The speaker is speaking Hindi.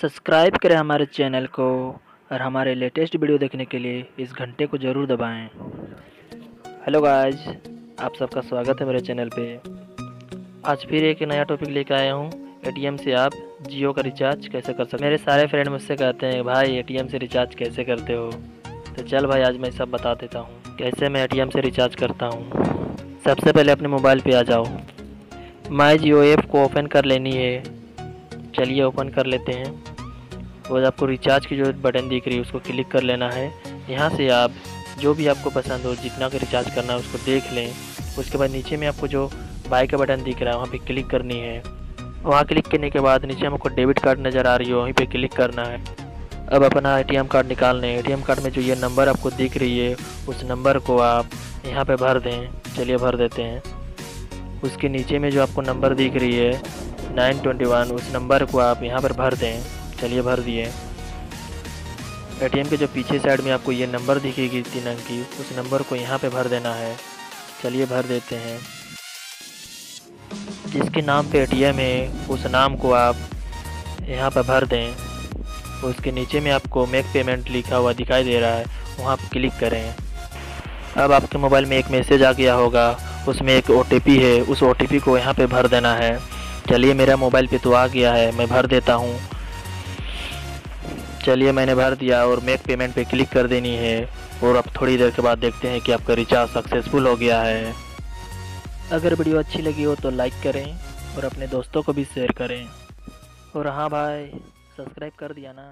सब्सक्राइब करें हमारे चैनल को और हमारे लेटेस्ट वीडियो देखने के लिए इस घंटे को ज़रूर दबाएँ। हेलो गाइस, आप सबका स्वागत है मेरे चैनल पे। आज फिर एक नया टॉपिक लेकर आया हूँ एटीएम से आप जियो का रिचार्ज कैसे कर सकते मेरे सारे फ्रेंड मुझसे कहते हैं, भाई एटीएम से रिचार्ज कैसे करते हो? तो चल भाई, आज मैं सब बता देता हूँ, कैसे मैं एटीएम से रिचार्ज करता हूँ। सबसे पहले अपने मोबाइल पे आ जाओ। माई जियो ऐप को ओपन कर लेनी है। चलिए ओपन कर लेते हैं। और आपको रिचार्ज की जो बटन दिख रही है, उसको क्लिक कर लेना है। यहाँ से आप जो भी आपको पसंद हो, जितना का रिचार्ज करना है, उसको देख लें। उसके बाद नीचे में आपको जो बाई का बटन दिख रहा है, वहाँ पर क्लिक करनी है। वहाँ क्लिक करने के बाद नीचे हमको डेबिट कार्ड नज़र आ रही है, वहीं पे क्लिक करना है। अब अपना एटीएम कार्ड निकालने एटीएम कार्ड में जो ये नंबर आपको दिख रही है, उस नंबर को आप यहाँ पे भर दें। चलिए भर देते हैं। उसके नीचे में जो आपको नंबर दिख रही है नाइन ट्वेंटी वन उस नंबर को आप यहाँ पर भर दें। चलिए भर दिए। एटीएम के जो पीछे साइड में आपको ये नंबर दिखेगी तीन अंक की, उस नंबर को यहाँ पे भर देना है। चलिए भर देते हैं। जिसके नाम पे एटीएम है, उस नाम को आप यहाँ पर भर दें। उसके नीचे में आपको मेक पेमेंट लिखा हुआ दिखाई दे रहा है, वहाँ पर क्लिक करें। अब आपके मोबाइल में एक मैसेज आ गया होगा, उसमें एक ओटीपी है, उस ओटीपी को यहाँ पर भर देना है। चलिए मेरा मोबाइल पे तो आ गया है, मैं भर देता हूँ। चलिए, मैंने भर दिया और मेक पेमेंट पे क्लिक कर देनी है। और अब थोड़ी देर के बाद देखते हैं कि आपका रिचार्ज सक्सेसफुल हो गया है। अगर वीडियो अच्छी लगी हो तो लाइक करें और अपने दोस्तों को भी शेयर करें। और हाँ भाई सब्सक्राइब कर दिया ना।